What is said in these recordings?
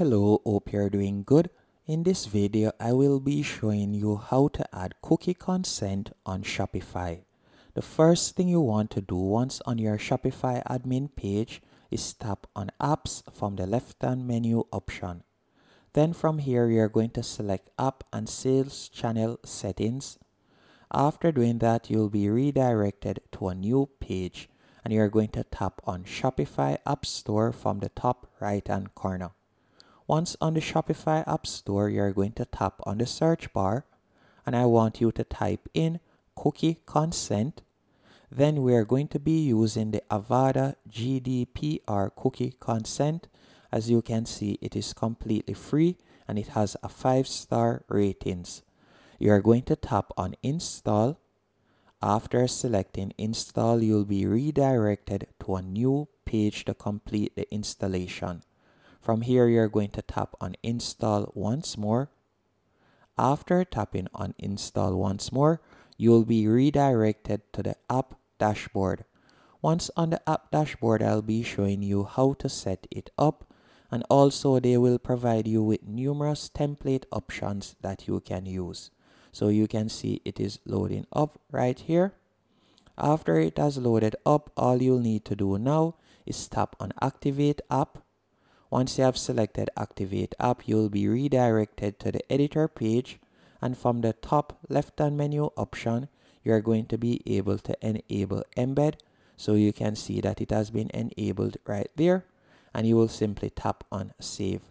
Hello, hope you're doing good. In this video, I will be showing you how to add cookie consent on Shopify. The first thing you want to do once on your Shopify admin page is tap on apps from the left hand menu option. Then from here, you're going to select app and sales channel settings. After doing that, you'll be redirected to a new page and you're going to tap on Shopify App Store from the top right hand corner. Once on the Shopify App Store, you're going to tap on the search bar and I want you to type in cookie consent. Then we're going to be using the Avada GDPR cookie consent. As you can see, it is completely free and it has a 5 star ratings. You're going to tap on install. After selecting install, you'll be redirected to a new page to complete the installation. From here, you're going to tap on install once more. After tapping on install once more, you'll be redirected to the app dashboard. Once on the app dashboard, I'll be showing you how to set it up and also they will provide you with numerous template options that you can use. So you can see it is loading up right here. After it has loaded up, all you'll need to do now is tap on activate app once you have selected Activate App, you'll be redirected to the editor page and from the top left hand menu option, you're going to be able to enable embed. So you can see that it has been enabled right there and you will simply tap on save.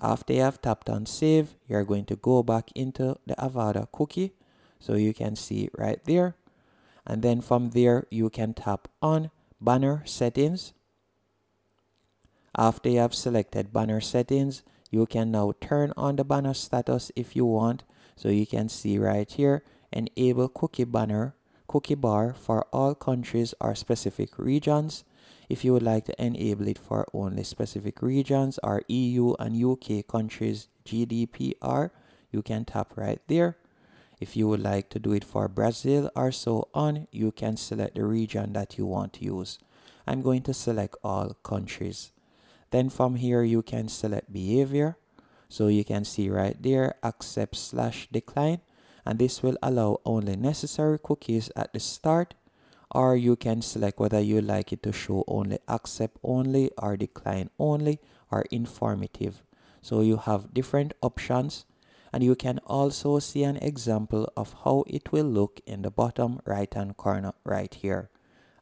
After you have tapped on save, you're going to go back into the Avada cookie. So you can see right there. And then from there, you can tap on banner settings after you have selected banner settings, you can now turn on the banner status if you want. So you can see right here, enable cookie banner, cookie bar for all countries or specific regions. If you would like to enable it for only specific regions or EU and UK countries GDPR, you can tap right there. If you would like to do it for Brazil or so on, you can select the region that you want to use. I'm going to select all countries. Then from here, you can select behavior. So you can see right there, accept slash decline. And this will allow only necessary cookies at the start. Or you can select whether you like it to show only accept only or decline only or informative. So you have different options and you can also see an example of how it will look in the bottom right hand corner right here.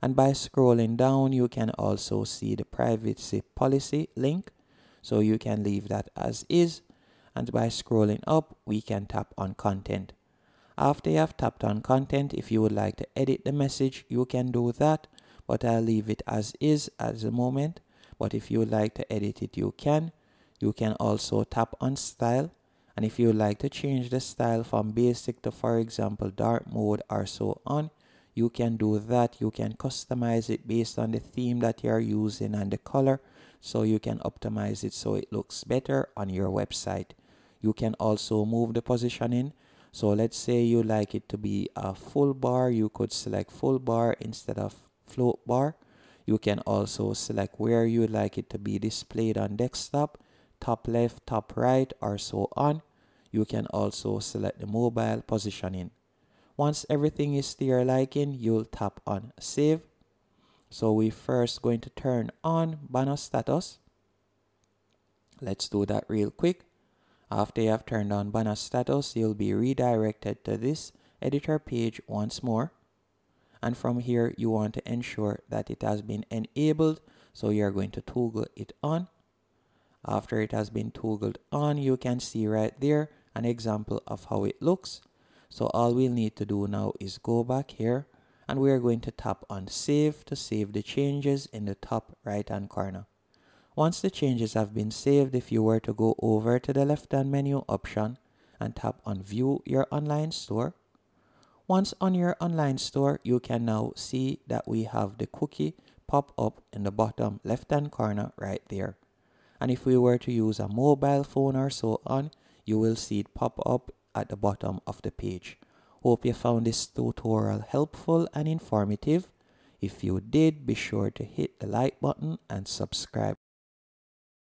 And by scrolling down, you can also see the privacy policy link. So you can leave that as is. And by scrolling up, we can tap on content. After you have tapped on content, if you would like to edit the message, you can do that. But I'll leave it as is at the moment. But if you would like to edit it, you can. You can also tap on style. And if you would like to change the style from basic to, for example, dark mode or so on, you can do that. You can customize it based on the theme that you're using and the color so you can optimize it so it looks better on your website. You can also move the positioning. So let's say you like it to be a full bar you could select full bar instead of float bar. You can also select where you like it to be displayed on desktop top left top right or so on. You can also select the mobile positioning once everything is to your liking, you'll tap on save. So we first going to turn on banner status. Let's do that real quick. After you have turned on banner status, you'll be redirected to this editor page once more. And from here, you want to ensure that it has been enabled. So you're going to toggle it on. After it has been toggled on, you can see right there an example of how it looks. So all we'll need to do now is go back here and we're going to tap on save to save the changes in the top right hand corner. Once the changes have been saved, if you were to go over to the left hand menu option and tap on view your online store, once on your online store, you can now see that we have the cookie pop up in the bottom left hand corner right there. And if we were to use a mobile phone or so on, you will see it pop up at the bottom of the page. Hope you found this tutorial helpful and informative. If you did, be sure to hit the like button and subscribe.